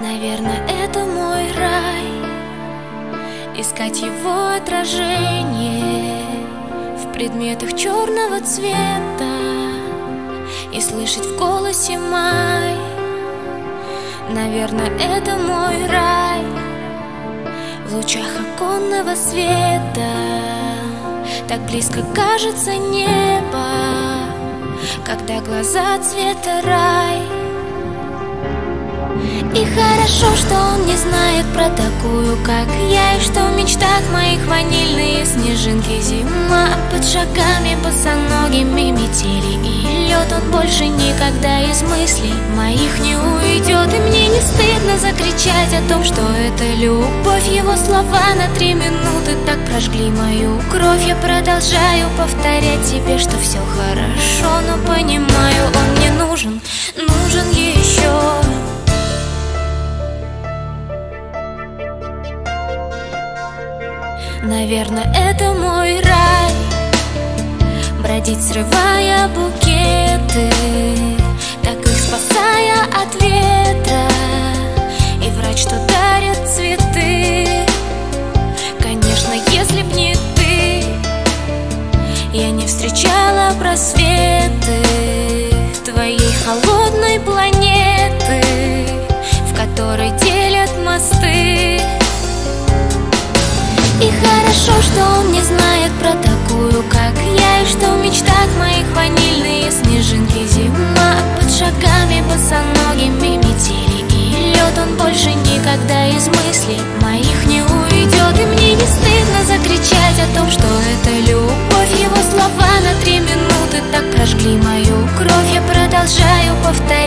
Наверное, это мой рай. Искать его отражение В предметах черного цвета И слышать в голосе май. Наверное, это мой рай. В лучах оконного света Так близко кажется небо Когда глаза цвета рай и хорошо, что он не знает про такую, как я И что в мечтах моих ванильные снежинки Зима. Под шагами босоногими метели И лед он больше никогда из мыслей моих не уйдет. И мне не стыдно закричать о том, что это любовь. Его слова на три минуты так прожгли мою кровь. Я продолжаю повторять тебе, что все хорошо Но понимаю, он мне нужен, нужен еще Наверное, это мой рай. Бродить, срывая букеты Так их спасая от ветра. И врач, что дарит цветы. Конечно, если б не ты Я не встречала просветы Твоей холодной планеты хорошо, что он не знает про такую, как я И что в мечтах моих ванильные снежинки Зима. Под шагами босоногими метели И лед он больше никогда из мыслей моих не уйдет. И мне не стыдно закричать о том, что это любовь. Его слова на три минуты так прожгли мою кровь. Я продолжаю повторять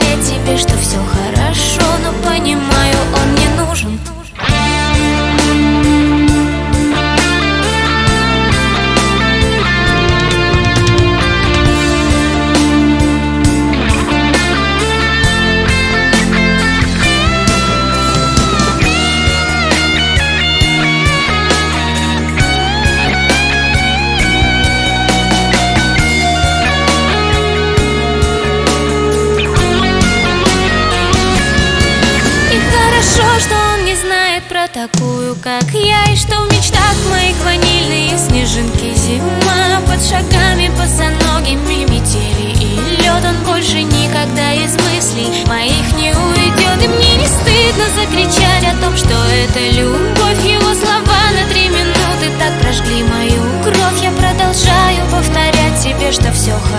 такую, как я И что в мечтах моих ванильные снежинки Зима. Под шагами босоногими метели И лед он больше никогда из мыслей моих не уйдет. И мне не стыдно закричать о том, что это любовь. Его слова на три минуты так прожгли мою кровь. Я продолжаю повторять себе, что все хорошо